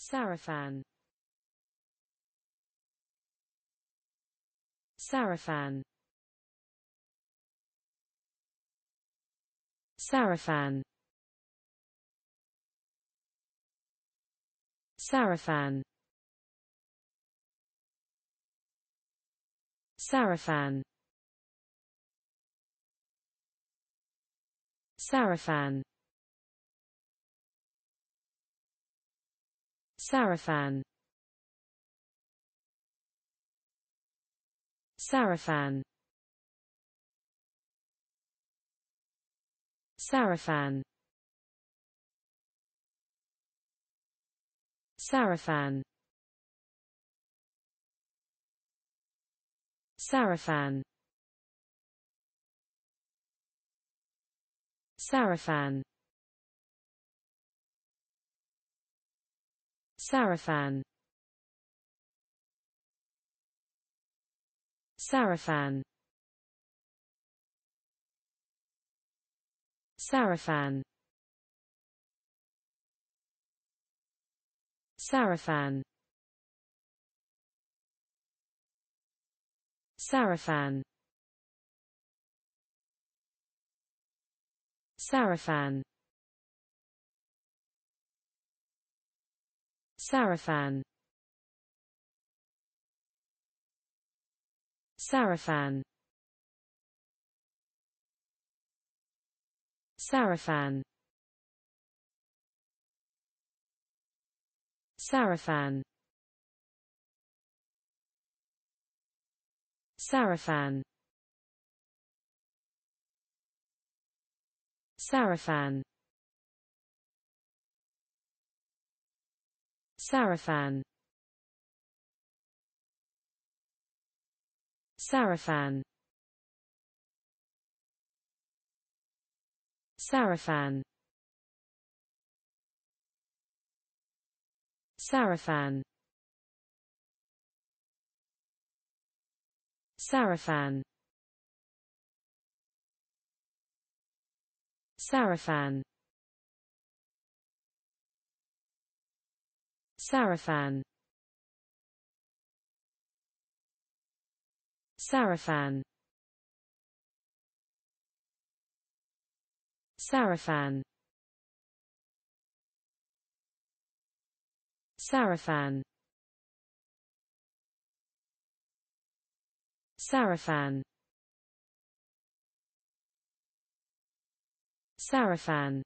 Sarafan. Sarafan. Sarafan. Sarafan. Sarafan. Sarafan Sarafan. Sarafan. Sarafan. Sarafan. Sarafan. Sarafan Sarafan. Sarafan. Sarafan. Sarafan. Sarafan. Sarafan Sarafan. Sarafan. Sarafan. Sarafan. Sarafan. Sarafan Sarafan. Sarafan. Sarafan. Sarafan. Sarafan. Sarafan Sarafan. Sarafan. Sarafan. Sarafan. Sarafan. Sarafan